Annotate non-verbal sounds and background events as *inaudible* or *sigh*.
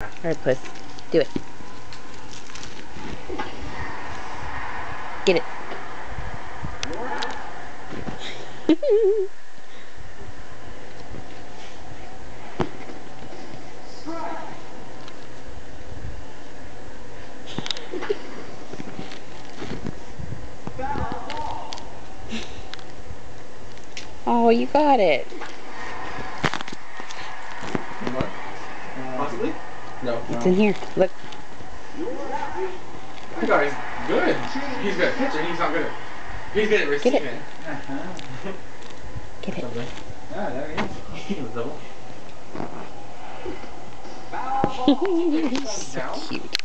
Alright, puss. Do it. Get it. *laughs* oh, you got it. What? Uh, Possibly? No. It's in here. Look. That guy's good. He's good at pitching. He's not good at. He's good at receiving. Get it. Uh-huh. Get it. Ah, there he is. *laughs* Double. *laughs* so cute.